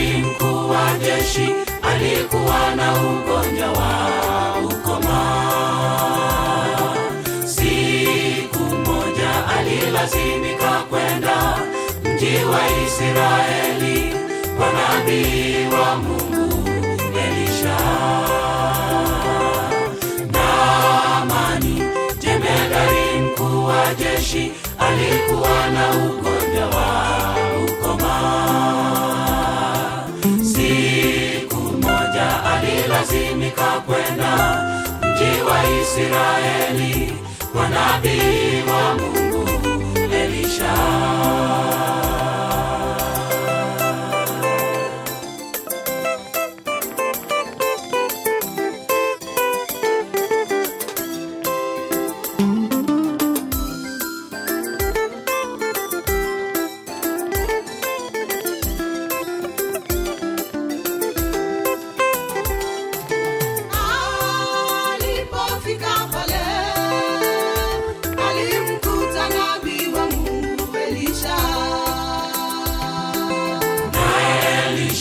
jemedari mkuu wa jeshi alikuwa na ugonjwa wa ukoma. Siku moja alilazimika kwenda mji wa Israeli kwa nabii wa Mungu Elisha. Naamani jemedari mkuu wa jeshi alikuwa na ugonjwa wa Israeli kwa nabii wa Mungu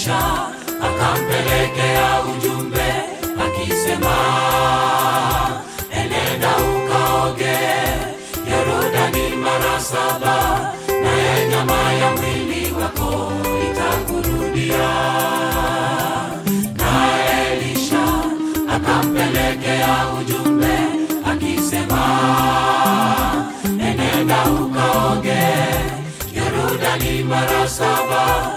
Elisha akampelekea ujumbe akisema, enenda ukaoge Yorodani mara saba, naye nyama ya mwili wako itakurudia. Na Elisha akampelekea ujumbe akisema, enenda ukaoge Yorodani mara saba,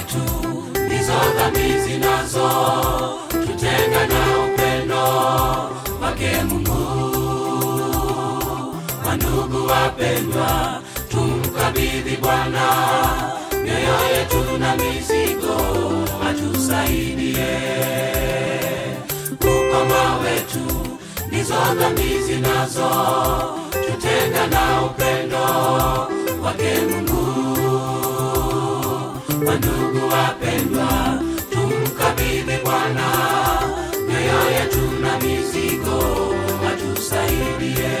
wetu ndizo dhambi zinazo tutenga na upendo wake Mungu. Wandugu wapendwa, tumkabidhi Bwana mioyo yetu na mizigo, atusaidie. Ukoma wetu ndizo dhambi zinazo tutenga na upendo wake Mungu. Wandugu wapendwa, tumkabidhi Bwana. Mioyo yetu na mizigo, atusaidie.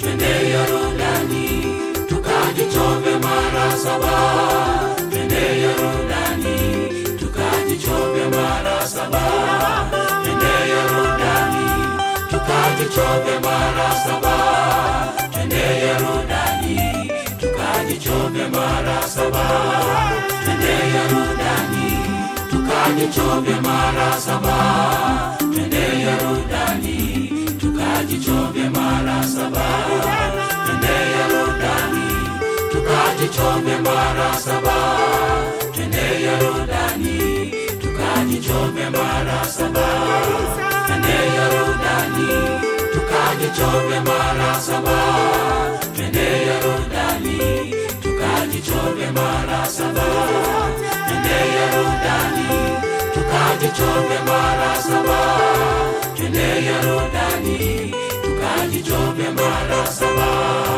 Twende Yordani tukajichove mara saba, twende Yordani tukajichove mara saba, twende Yordani tukajichove mara saba, tukajichove mara saba, twende Yordani tukajichove mara saba, twende Yordani tukajichove mara saba, twende Yordani tukajichove mara saba, twende Yordani tukajichove mara saba, twende Yordani tukajichove mara saba, tukajichome mara saba. Twende yorodani tukajichome mara saba. Twende yorodani tukajichome mara saba.